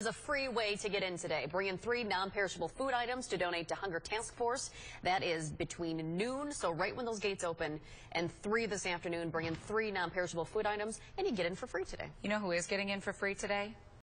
There's a free way to get in today. Bring in three non-perishable food items to donate to Hunger Task Force. That is between noon, so right when those gates open, and 3 this afternoon. Bring in three non-perishable food items, and you get in for free today. You know who is getting in for free today?